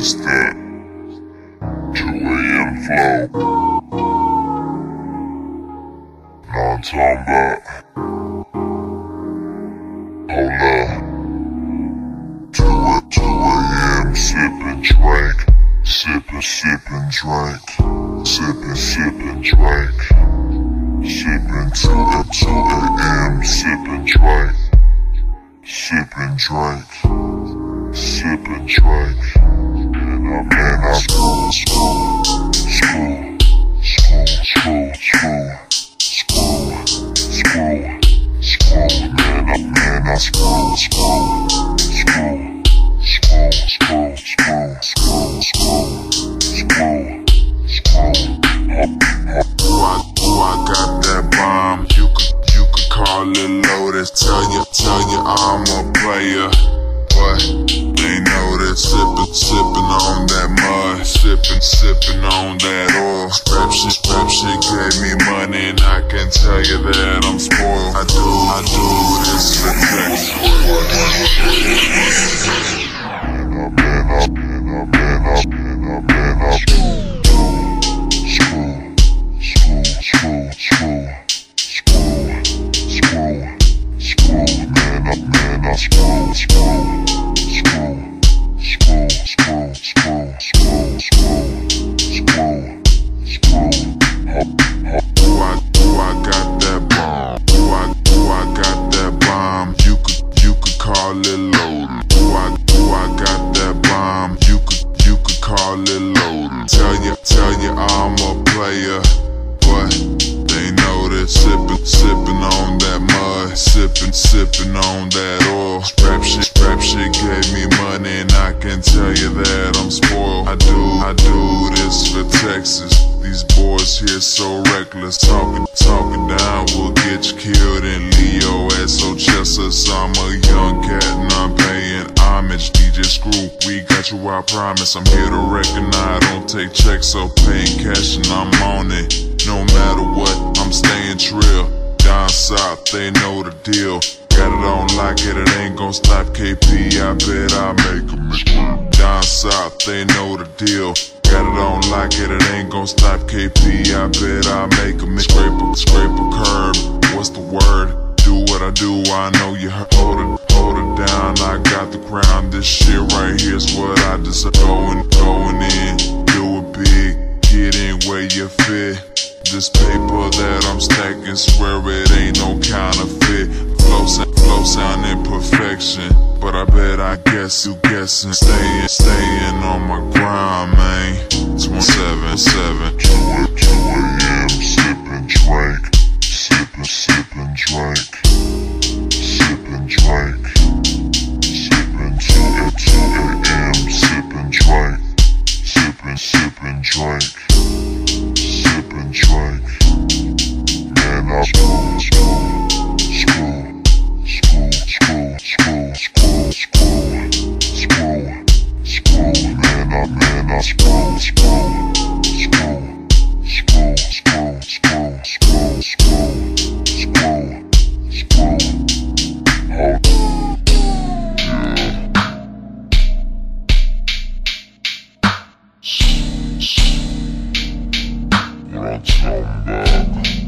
It's that 2 a.m. flow. Know I'm talking about. Hold up. 2, 2 a.m. sipping drink. Sipping, sipping drink. Sipping, sipping drink. Sipping 2 at 2 a.m. Sipping drink. Sipping drink. Sipping drink. Man, I screw, screw, screw, screw, screw, screw, screw, screw, man, I man, I screw, screw, screw, screw, screw, screw, screw, screw, screw, screw. I, ooh, I got that bomb. You could, you could call it loaded. Tell you, tell you I'm a player. But they know that sippin', sippin' on that mud. Sippin', sippin' on that oil. Rap shit, rap shit gave me money, and I can tell you that I'm spoiled. I do, I do this for I screw, screw, screw, screw, screw, screw, man, I screw, screw, screw, screw, screw, screw, screw, screw, screw. Ooh, I, ooh, I got that bomb. Ooh, I, I got that bomb. You could, you could call it loaded. Ooh, I, I got that bomb. You could, you could call it loaded. Tell you, tell you I'm a player, but they know that sippin', sippin' on that mud, sippin', sippin' on that oil. Shit, gave me money, and I can tell you that I'm spoiled. I do, I do this for Texas. These boys here so reckless, talking, talking down will get you killed in Leo so chestless. I'm a young cat and I'm paying homage. DJ Screw, we got you, I promise. I'm here to reckon, I don't take checks, so paying cash and I'm on it. No matter what, I'm staying trill. Down south, they know the deal. Got it on lock it, it ain't gon' stop KP. I bet I make 'em scream. Down south, they know the deal. Got it on lock it, it ain't gon' stop KP. I bet I make 'em scrape a, scrape a curb. What's the word? Do what I do, I know you. Hold it, hold it down. I got the crown. This shit right here's what I deserve. Going, going in, do it big. Get in where you fit. This paper that I'm stacking, swear it ain't no counterfeit. Flow, flow sounding perfection, but I bet I guess you guessing. Staying, staying on my grind, man. 277. 2 at 2 a.m. sipping drink. back.